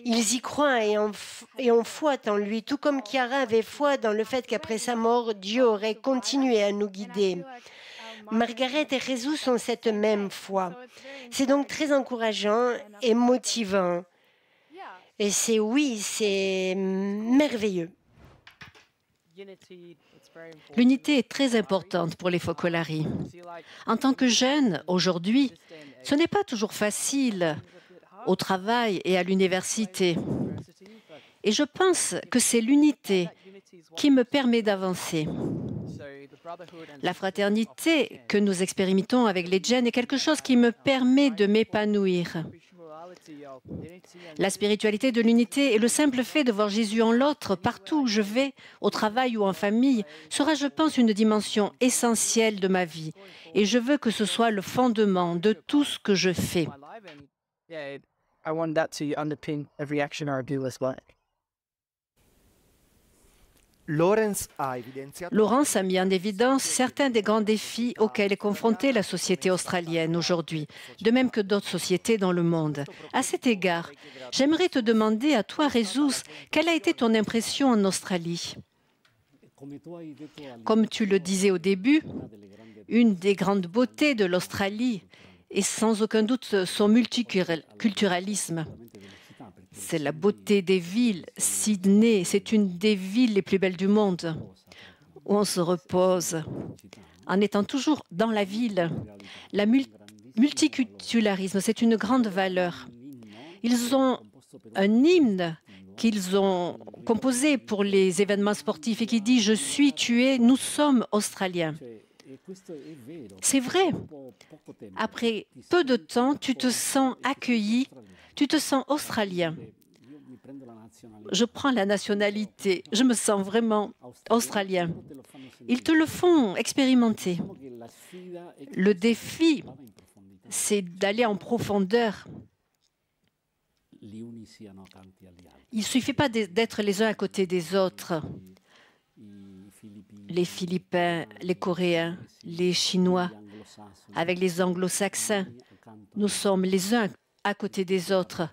Ils y croient et ont, foi en lui, tout comme Chiara avait foi dans le fait qu'après sa mort, Dieu aurait continué à nous guider. Margaret et Jésus ont cette même foi. C'est donc très encourageant et motivant. Et c'est oui, c'est merveilleux. L'unité est très importante pour les Focolari. En tant que jeune, aujourd'hui, ce n'est pas toujours facile au travail et à l'université. Et je pense que c'est l'unité qui me permet d'avancer. La fraternité que nous expérimentons avec les jeunes est quelque chose qui me permet de m'épanouir. La spiritualité de l'unité et le simple fait de voir Jésus en l'autre partout où je vais, au travail ou en famille, sera, je pense, une dimension essentielle de ma vie. Et je veux que ce soit le fondement de tout ce que je fais. Laurence a mis en évidence certains des grands défis auxquels est confrontée la société australienne aujourd'hui, de même que d'autres sociétés dans le monde. À cet égard, j'aimerais te demander à toi, Rezus, quelle a été ton impression en Australie? Comme tu le disais au début, une des grandes beautés de l'Australie est sans aucun doute son multiculturalisme. C'est la beauté des villes. Sydney, c'est une des villes les plus belles du monde, où on se repose en étant toujours dans la ville. Le multiculturalisme, c'est une grande valeur. Ils ont un hymne qu'ils ont composé pour les événements sportifs et qui dit Je suis tué, nous sommes Australiens. C'est vrai. Après peu de temps, tu te sens accueilli tu te sens australien. Je prends la nationalité. Je me sens vraiment australien. Ils te le font expérimenter. Le défi, c'est d'aller en profondeur. Il ne suffit pas d'être les uns à côté des autres. Les Philippins, les Coréens, les Chinois, avec les Anglo-Saxons, nous sommes les uns à côté des autres.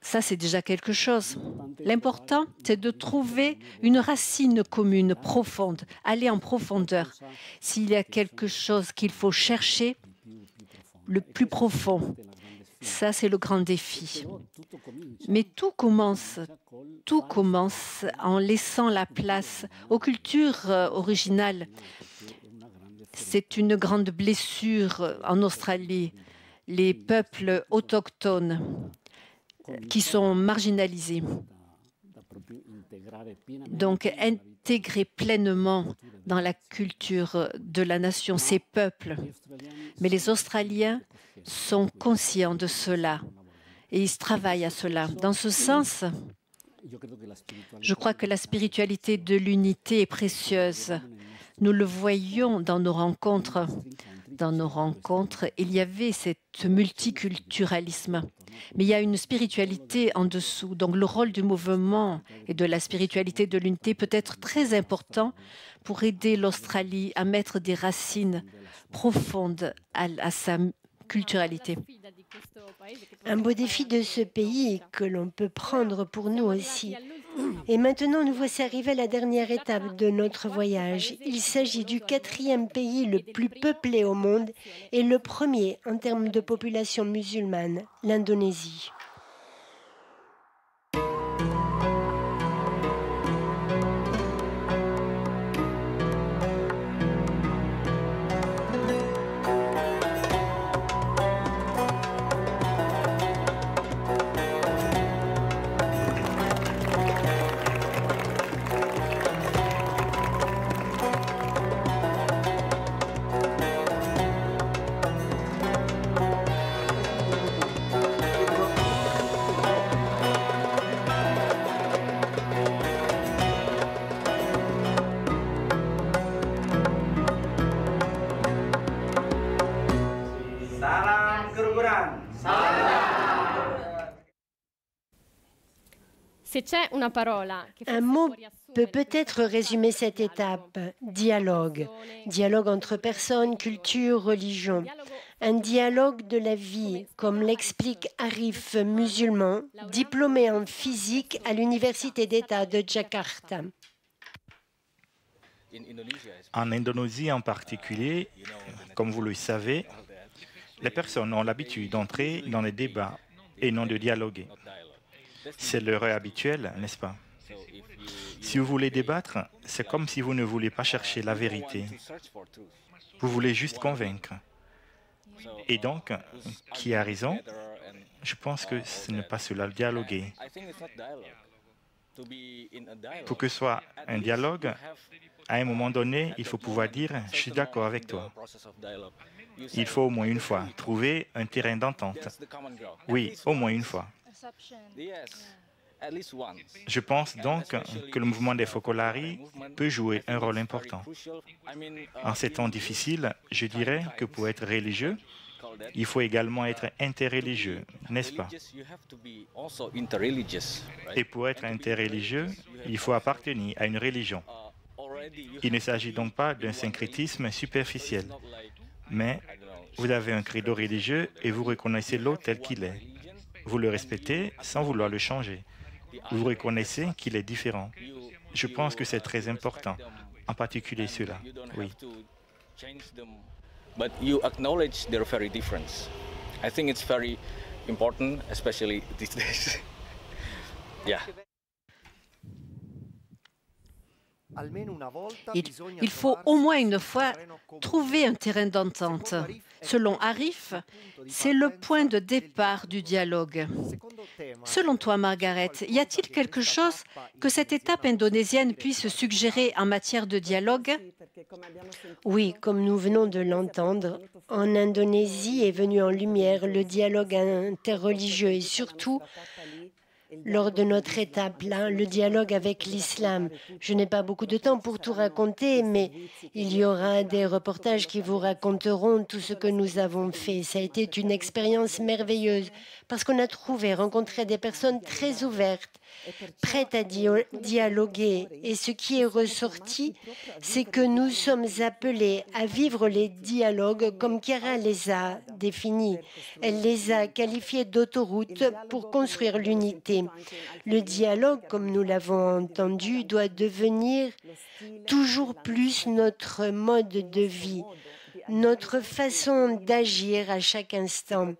Ça, c'est déjà quelque chose. L'important, c'est de trouver une racine commune, profonde, aller en profondeur. S'il y a quelque chose qu'il faut chercher, le plus profond, ça, c'est le grand défi. Mais tout commence, tout commence en laissant la place aux cultures euh, originales. C'est une grande blessure en Australie les peuples autochtones qui sont marginalisés. Donc intégrer pleinement dans la culture de la nation ces peuples. Mais les Australiens sont conscients de cela et ils travaillent à cela. Dans ce sens, je crois que la spiritualité de l'unité est précieuse. Nous le voyons dans nos rencontres dans nos rencontres, il y avait cet multiculturalisme. Mais il y a une spiritualité en dessous. Donc le rôle du mouvement et de la spiritualité de l'unité peut être très important pour aider l'Australie à mettre des racines profondes à, à sa culturalité. Un beau défi de ce pays que l'on peut prendre pour nous aussi. Et maintenant, nous voici arrivés à la dernière étape de notre voyage. Il s'agit du quatrième pays le plus peuplé au monde et le premier en termes de population musulmane, l'Indonésie. Un mot peut peut-être résumer cette étape. Dialogue. Dialogue entre personnes, cultures, religions. Un dialogue de la vie, comme l'explique Arif musulman, diplômé en physique à l'Université d'État de Jakarta. En Indonésie en particulier, comme vous le savez, les personnes ont l'habitude d'entrer dans les débats et non de dialoguer. C'est l'heure habituelle, n'est-ce pas? Si vous voulez débattre, c'est comme si vous ne voulez pas chercher la vérité. Vous voulez juste convaincre. Et donc, qui a raison? Je pense que ce n'est pas cela le dialoguer. Pour que ce soit un dialogue, à un moment donné, il faut pouvoir dire ⁇ Je suis d'accord avec toi ⁇ Il faut au moins une fois trouver un terrain d'entente. Oui, au moins une fois. Je pense donc que le mouvement des Focolari peut jouer un rôle important. En ces temps difficiles, je dirais que pour être religieux, il faut également être interreligieux, n'est-ce pas? Et pour être interreligieux, il faut appartenir à une religion. Il ne s'agit donc pas d'un syncrétisme superficiel, mais vous avez un credo religieux et vous reconnaissez l'autre tel qu'il est. Vous le respectez sans vouloir le changer. Vous reconnaissez qu'il est différent. Je pense que c'est très important, en particulier cela. Oui. But you acknowledge their very difference. I think it's very important, especially these days. <laughs> yeah. Il, faut au moins une fois trouver un terrain d'entente. Selon Arif, c'est le point de départ du dialogue. Selon toi, Margaret, y a-t-il quelque chose que cette étape indonésienne puisse suggérer en matière de dialogue? Oui, comme nous venons de l'entendre, en Indonésie est venu en lumière le dialogue interreligieux et surtout lors de notre étape là, le dialogue avec l'islam. Je n'ai pas beaucoup de temps pour tout raconter, mais il y aura des reportages qui vous raconteront tout ce que nous avons fait. Ça a été une expérience merveilleuse parce qu'on a trouvé, rencontré des personnes très ouvertes, prêtes à dialoguer. Et ce qui est ressorti, c'est que nous sommes appelés à vivre les dialogues comme Kara les a définis. Elle les a qualifiés d'autoroutes pour construire l'unité. Le dialogue, comme nous l'avons entendu, doit devenir toujours plus notre mode de vie notre façon d'agir à chaque instant,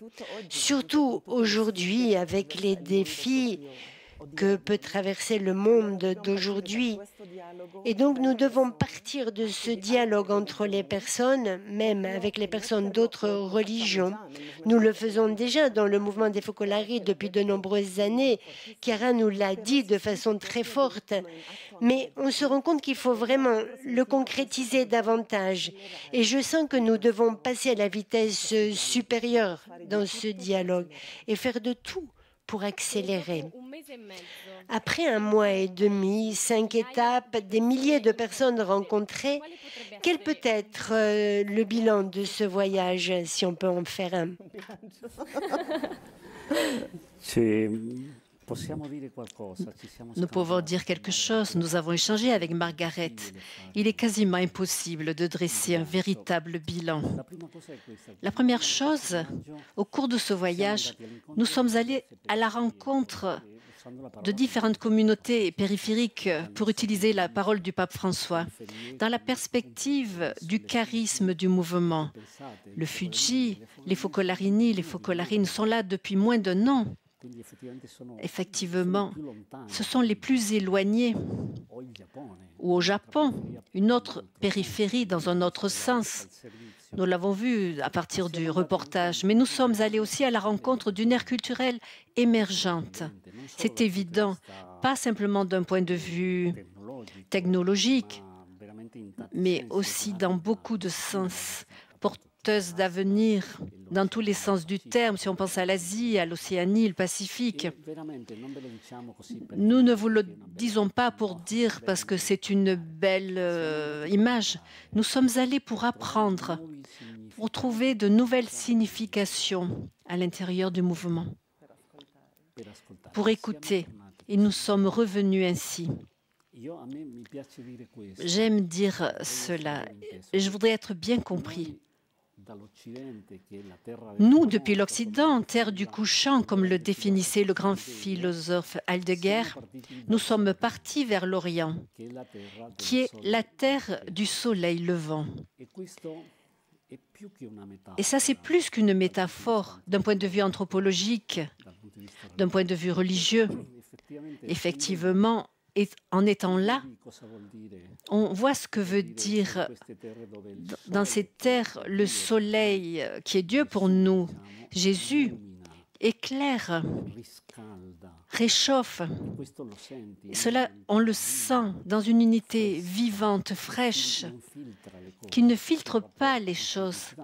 surtout aujourd'hui avec les défis que peut traverser le monde d'aujourd'hui. Et donc nous devons partir de ce dialogue entre les personnes, même avec les personnes d'autres religions. Nous le faisons déjà dans le mouvement des Focolari depuis de nombreuses années. Chiara nous l'a dit de façon très forte. Mais on se rend compte qu'il faut vraiment le concrétiser davantage. Et je sens que nous devons passer à la vitesse supérieure dans ce dialogue et faire de tout pour accélérer. Après un mois et demi, cinq étapes, des milliers de personnes rencontrées, quel peut être euh, le bilan de ce voyage, si on peut en faire un? Nous pouvons dire quelque chose. Nous avons échangé avec Margaret. Il est quasiment impossible de dresser un véritable bilan. La première chose, au cours de ce voyage, nous sommes allés à la rencontre de différentes communautés périphériques pour utiliser la parole du pape François, dans la perspective du charisme du mouvement. Le Fuji, les Focolarini, les Focolarines sont là depuis moins d'un an. Effectivement, ce sont les plus éloignés. Ou au Japon, une autre périphérie dans un autre sens. Nous l'avons vu à partir du reportage, mais nous sommes allés aussi à la rencontre d'une ère culturelle émergente. C'est évident, pas simplement d'un point de vue technologique, mais aussi dans beaucoup de sens d'avenir dans tous les sens du terme, si on pense à l'Asie, à l'Océanie, le Pacifique. Nous ne vous le disons pas pour dire parce que c'est une belle euh, image. Nous sommes allés pour apprendre, pour trouver de nouvelles significations à l'intérieur du mouvement, pour écouter. Et nous sommes revenus ainsi. J'aime dire cela. Je voudrais être bien compris. Nous, depuis l'Occident, terre du couchant, comme le définissait le grand philosophe Heidegger, nous sommes partis vers l'Orient, qui est la terre du soleil levant. Et ça, c'est plus qu'une métaphore d'un point de vue anthropologique, d'un point de vue religieux. Effectivement, et en étant là, on voit ce que veut dire dans ces terres le soleil qui est Dieu pour nous. Jésus éclaire, réchauffe. cela, on le sent dans une unité vivante, fraîche, qui ne filtre pas les choses.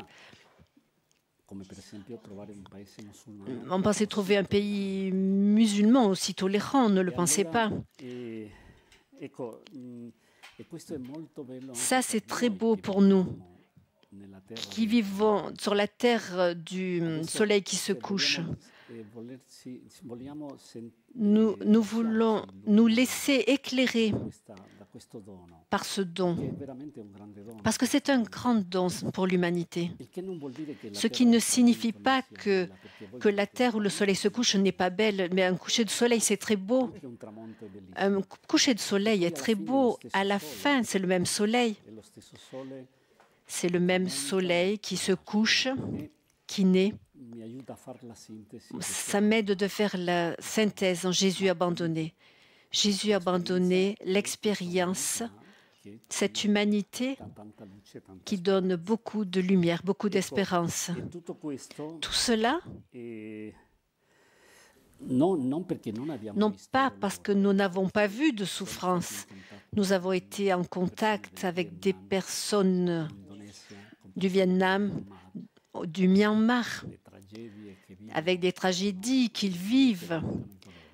On pensait trouver un pays musulman aussi tolérant, on ne le pensait pas. Ça, c'est très beau pour nous. qui vivons sur la terre du soleil qui se couche. Nous, nous voulons nous laisser éclairer par ce don, parce que c'est un grand don pour l'humanité. Ce qui ne signifie pas que, que la terre où le soleil se couche n'est pas belle, mais un coucher de soleil, c'est très beau. Un coucher de soleil est très beau. À la fin, c'est le même soleil. C'est le même soleil qui se couche, qui naît. Ça m'aide de faire la synthèse en Jésus abandonné. Jésus abandonné, l'expérience, cette humanité qui donne beaucoup de lumière, beaucoup d'espérance. Tout cela, non pas parce que nous n'avons pas vu de souffrance. Nous avons été en contact avec des personnes du Vietnam, du Myanmar, avec des tragédies qu'ils vivent.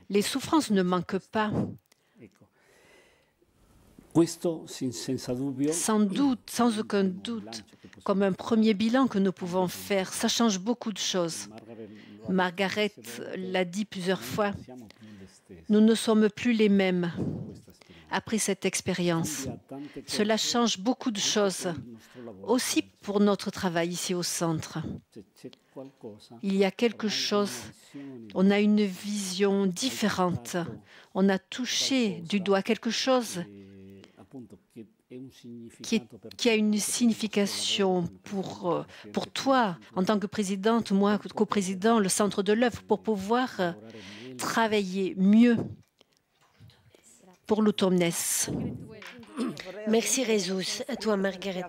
Les souffrances ne manquent pas. Sans doute, sans aucun doute, comme un premier bilan que nous pouvons faire, ça change beaucoup de choses. Margaret l'a dit plusieurs fois, nous ne sommes plus les mêmes après cette expérience. Cela change beaucoup de choses, aussi pour notre travail ici au centre. Il y a quelque chose, on a une vision différente, on a touché du doigt quelque chose qui, a une signification pour, euh, pour toi en tant que présidente, moi co-président, le centre de l'œuvre, pour pouvoir euh, travailler mieux pour l'automnesse. Merci Rézus. À toi Margaret.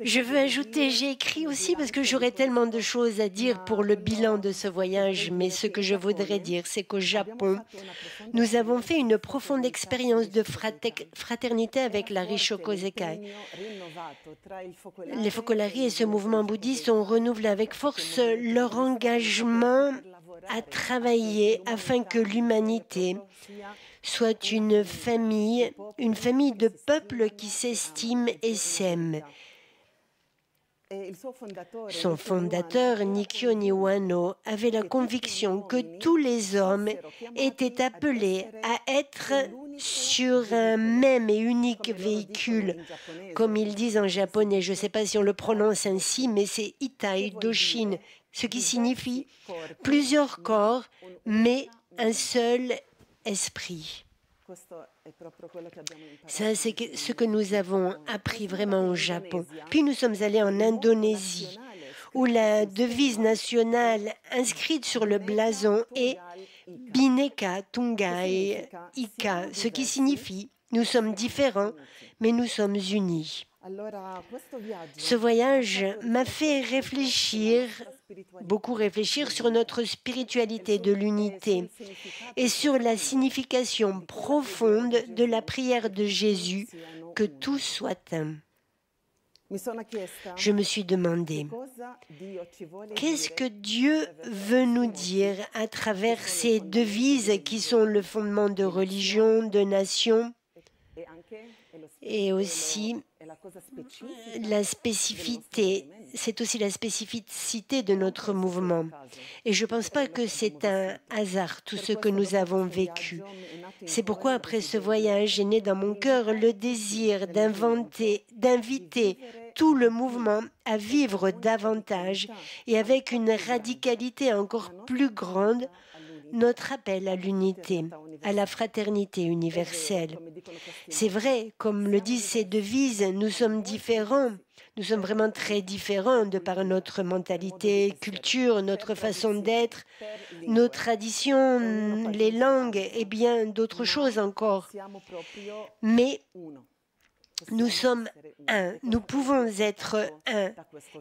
Je veux ajouter, j'ai écrit aussi parce que j'aurais tellement de choses à dire pour le bilan de ce voyage, mais ce que je voudrais dire, c'est qu'au Japon, nous avons fait une profonde expérience de fraternité avec la Rishoko Zekai. Les Focolari et ce mouvement bouddhiste ont renouvelé avec force leur engagement à travailler afin que l'humanité soit une famille, une famille de peuples qui s'estiment et s'aiment. Son fondateur, Nikio Niwano, avait la conviction que tous les hommes étaient appelés à être sur un même et unique véhicule. Comme ils disent en japonais, je ne sais pas si on le prononce ainsi, mais c'est Itai Doshin, ce qui signifie plusieurs corps, mais un seul esprit. Ça, c'est ce que nous avons appris vraiment au Japon. Puis nous sommes allés en Indonésie, où la devise nationale inscrite sur le blason est Bineka, Tunga et Ika, ce qui signifie nous sommes différents, mais nous sommes unis. Ce voyage m'a fait réfléchir, beaucoup réfléchir sur notre spiritualité de l'unité et sur la signification profonde de la prière de Jésus, que tout soit un. Je me suis demandé, qu'est-ce que Dieu veut nous dire à travers ces devises qui sont le fondement de religion, de nation et aussi la spécificité, c'est aussi la spécificité de notre mouvement. Et je ne pense pas que c'est un hasard tout ce que nous avons vécu. C'est pourquoi après ce voyage est né dans mon cœur le désir d'inventer, d'inviter tout le mouvement à vivre davantage et avec une radicalité encore plus grande notre appel à l'unité, à la fraternité universelle. C'est vrai, comme le disent ces devises, nous sommes différents. Nous sommes vraiment très différents de par notre mentalité, culture, notre façon d'être, nos traditions, les langues et bien d'autres choses encore. Mais nous sommes un, nous pouvons être un.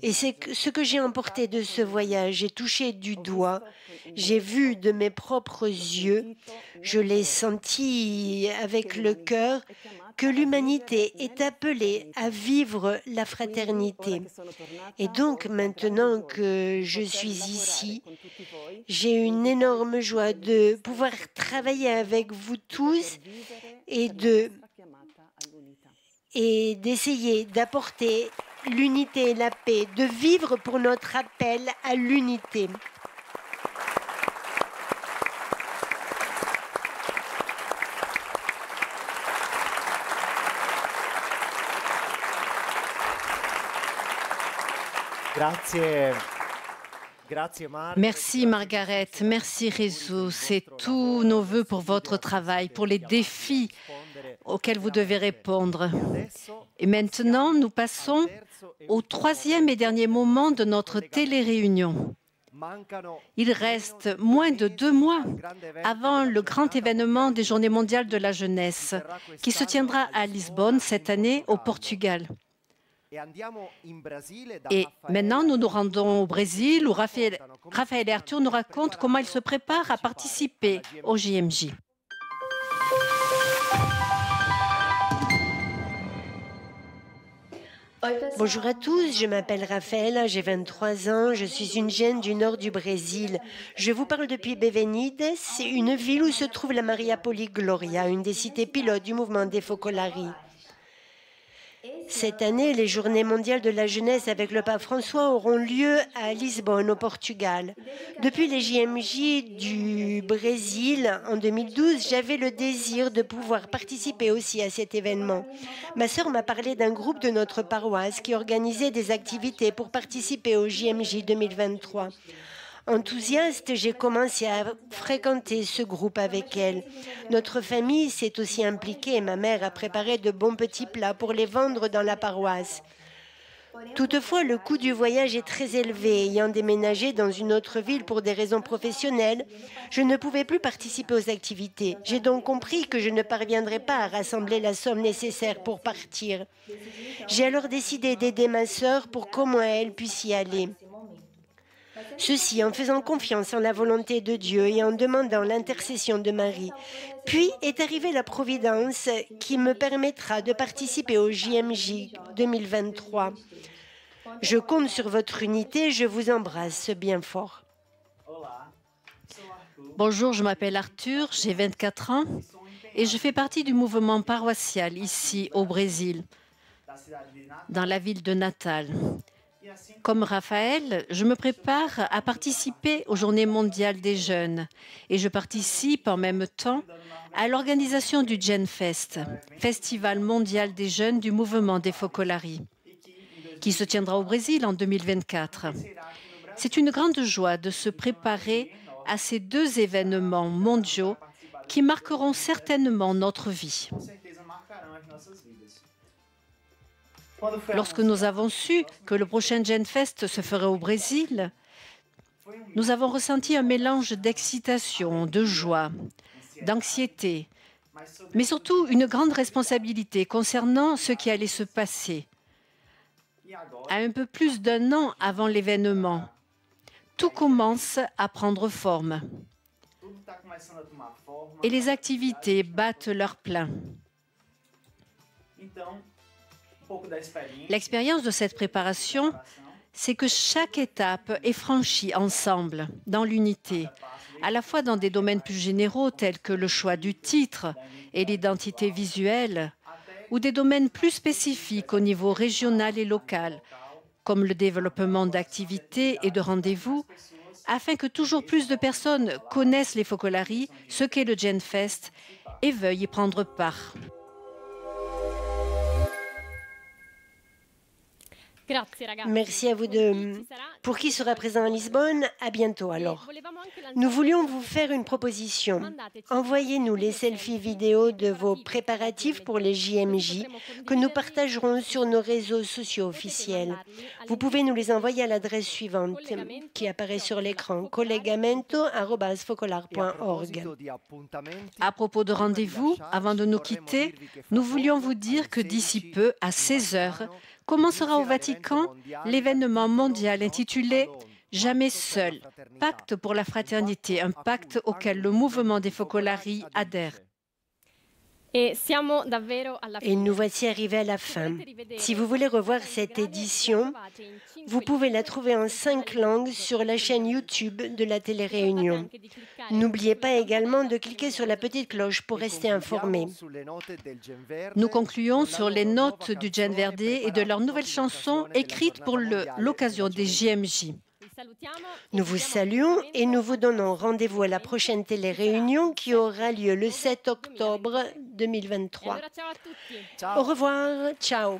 Et c'est ce que j'ai emporté de ce voyage. J'ai touché du doigt, j'ai vu de mes propres yeux, je l'ai senti avec le cœur que l'humanité est appelée à vivre la fraternité. Et donc maintenant que je suis ici, j'ai une énorme joie de pouvoir travailler avec vous tous et de d'essayer d'apporter l'unité et la paix, de vivre pour notre appel à l'unité. Merci Margaret, merci Réseau. C'est tous nos voeux pour votre travail, pour les défis auxquels vous devez répondre. Et maintenant, nous passons au troisième et dernier moment de notre télé-réunion. Il reste moins de deux mois avant le grand événement des Journées mondiales de la jeunesse qui se tiendra à Lisbonne cette année au Portugal. Et maintenant, nous nous rendons au Brésil où Raphaël, Raphaël et Arthur nous racontent comment ils se préparent à participer au JMJ. Bonjour à tous, je m'appelle Raphaël, j'ai 23 ans, je suis une jeune du nord du Brésil. Je vous parle depuis Bevenides, c'est une ville où se trouve la Maria Poli Gloria, une des cités pilotes du mouvement des Focolari. Cette année, les Journées mondiales de la jeunesse avec le pape François auront lieu à Lisbonne, au Portugal. Depuis les JMJ du Brésil en 2012, j'avais le désir de pouvoir participer aussi à cet événement. Ma sœur m'a parlé d'un groupe de notre paroisse qui organisait des activités pour participer au JMJ 2023. Enthousiaste, j'ai commencé à fréquenter ce groupe avec elle. Notre famille s'est aussi impliquée. Ma mère a préparé de bons petits plats pour les vendre dans la paroisse. Toutefois, le coût du voyage est très élevé. Ayant déménagé dans une autre ville pour des raisons professionnelles, je ne pouvais plus participer aux activités. J'ai donc compris que je ne parviendrais pas à rassembler la somme nécessaire pour partir. J'ai alors décidé d'aider ma sœur pour qu'au moins elle puisse y aller. Ceci en faisant confiance en la volonté de Dieu et en demandant l'intercession de Marie. Puis est arrivée la Providence qui me permettra de participer au JMJ 2023. Je compte sur votre unité, je vous embrasse bien fort. Bonjour, je m'appelle Arthur, j'ai 24 ans et je fais partie du mouvement paroissial ici au Brésil, dans la ville de Natal. Comme Raphaël, je me prépare à participer aux Journées mondiales des jeunes et je participe en même temps à l'organisation du GenFest, Festival mondial des jeunes du mouvement des Focolari, qui se tiendra au Brésil en 2024. C'est une grande joie de se préparer à ces deux événements mondiaux qui marqueront certainement notre vie. Lorsque nous avons su que le prochain GenFest se ferait au Brésil, nous avons ressenti un mélange d'excitation, de joie, d'anxiété, mais surtout une grande responsabilité concernant ce qui allait se passer. À un peu plus d'un an avant l'événement, tout commence à prendre forme et les activités battent leur plein. L'expérience de cette préparation, c'est que chaque étape est franchie ensemble, dans l'unité, à la fois dans des domaines plus généraux tels que le choix du titre et l'identité visuelle, ou des domaines plus spécifiques au niveau régional et local, comme le développement d'activités et de rendez-vous, afin que toujours plus de personnes connaissent les Focolari, ce qu'est le GenFest, et veuillent y prendre part. Merci à vous deux. Pour qui sera présent à Lisbonne, à bientôt alors. Nous voulions vous faire une proposition. Envoyez-nous les selfies vidéo de vos préparatifs pour les JMJ que nous partagerons sur nos réseaux sociaux officiels. Vous pouvez nous les envoyer à l'adresse suivante qui apparaît sur l'écran collegamento.focolar.org. À propos de rendez-vous, avant de nous quitter, nous voulions vous dire que d'ici peu, à 16 heures, commencera au Vatican l'événement mondial intitulé Jamais seul, pacte pour la fraternité, un pacte auquel le mouvement des Focolari adhère. Et nous voici arrivés à la fin. Si vous voulez revoir cette édition, vous pouvez la trouver en cinq langues sur la chaîne YouTube de la télé-réunion. N'oubliez pas également de cliquer sur la petite cloche pour rester informé. Nous concluons sur les notes du Gen Verde et de leur nouvelle chanson écrite pour l'occasion des JMJ. Nous vous saluons et nous vous donnons rendez-vous à la prochaine télé-réunion qui aura lieu le 7 octobre 2023. Au revoir, ciao.